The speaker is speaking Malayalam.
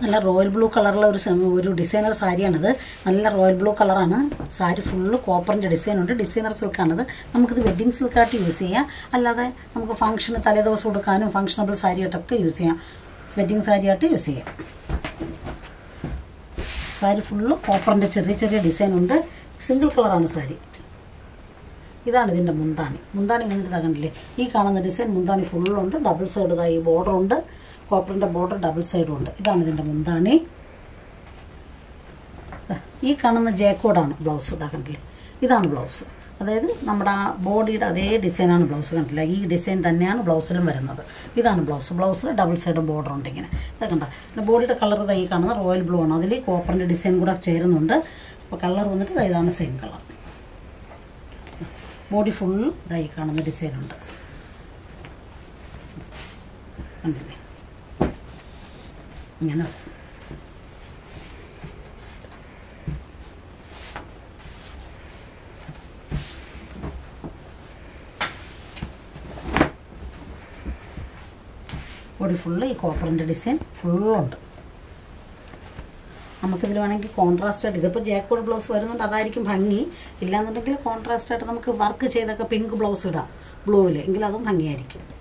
നല്ല റോയൽ ബ്ലൂ കളറുള്ള ഒരു ഒരു ഡിസൈനർ സാരിയാണിത്. നല്ല റോയൽ ബ്ലൂ കളറാണ്. സാരി ഫുള്ള് കോപ്പറിന്റെ ഡിസൈൻ ഉണ്ട് ഡിസൈനർ സിൽക്കാണിത്. നമുക്കിത് വെഡ്ഡിങ് സിൽക്കായിട്ട് യൂസ് ചെയ്യാം. അല്ലാതെ നമുക്ക് ഫംഗ്ഷന് തലേദിവസം കൊടുക്കാനും ഫംഗ്ഷനബിൾ സാരിയായിട്ടൊക്കെ യൂസ് ചെയ്യാം. വെഡ്ഡിങ് സാരിയായിട്ട് യൂസ് ചെയ്യാം. സാരി ഫുള്ള് കോപ്പറിന്റെ ചെറിയ ചെറിയ ഡിസൈൻ ഉണ്ട് സിംഗിൾ കളറാണ് സാരി. ഇതാണ് ഇതിന്റെ മുന്താണി. മുന്താണി കണ്ടിട്ട് തകണ്ടില്ലേ കണ്ടില്ലേ? ഈ കാണുന്ന ഡിസൈൻ മുന്താണി ഫുള്ളുണ്ട്. ഡബിൾ സൈഡ് ഈ ബോർഡർ ഉണ്ട് കോപ്പറിന്റെ ബോർഡർ ഡബിൾ സൈഡും ഉണ്ട്. ഇതാണ് ഇതിന്റെ മുന്താണി. ഈ കാണുന്ന ജേക്കോഡാണ് ബ്ലൗസ് ഇതാ കണ്ടില്ലേ? ഇതാണ് ബ്ലൗസ് അതായത് നമ്മുടെ ആ ബോഡിയുടെ അതേ ഡിസൈനാണ് ബ്ലൗസ് കണ്ടില്ല? ഈ ഡിസൈൻ തന്നെയാണ് ബ്ലൗസിലും വരുന്നത്. ഇതാണ് ബ്ലൗസ് ബ്ലൗസിൽ ഡബിൾ സൈഡ് ബോർഡർ ഉണ്ട് ഇങ്ങനെ. ഇതാ കണ്ട? പിന്നെ ബോഡിയുടെ കളർ ഇതായി കാണുന്ന റോയൽ ബ്ലൂ ആണ്. അതിൽ കോപ്പറിന്റെ ഡിസൈൻ കൂടെ ചേരുന്നുണ്ട്. അപ്പോൾ കളർ വന്നിട്ട് ഇതാണ് സെയിം കളർ ബോഡി ഫുൾ ഇതായി കാണുന്ന ഡിസൈനുണ്ട് കണ്ടില്ലേ? ഇങ്ങനെ. ഒരു ഫുള്ള് ഈ കോപ്പറിന്റെ ഡിസൈൻ ഫുള്ളുണ്ട് നമുക്കിതിൽ വേണമെങ്കിൽ കോൺട്രാസ്റ്റ് ആയിട്ട് ഇതിപ്പോൾ ജാക്കോഡ് ബ്ലൗസ് വരുന്നുണ്ട് അതായിരിക്കും ഭംഗി. ഇല്ലാന്നുണ്ടെങ്കിൽ കോൺട്രാസ്റ്റ് ആയിട്ട് നമുക്ക് വർക്ക് ചെയ്തൊക്കെ പിങ്ക് ബ്ലൗസ് ഇടാം ബ്ലൂവിൽ എങ്കിൽ അതും ഭംഗിയായിരിക്കും.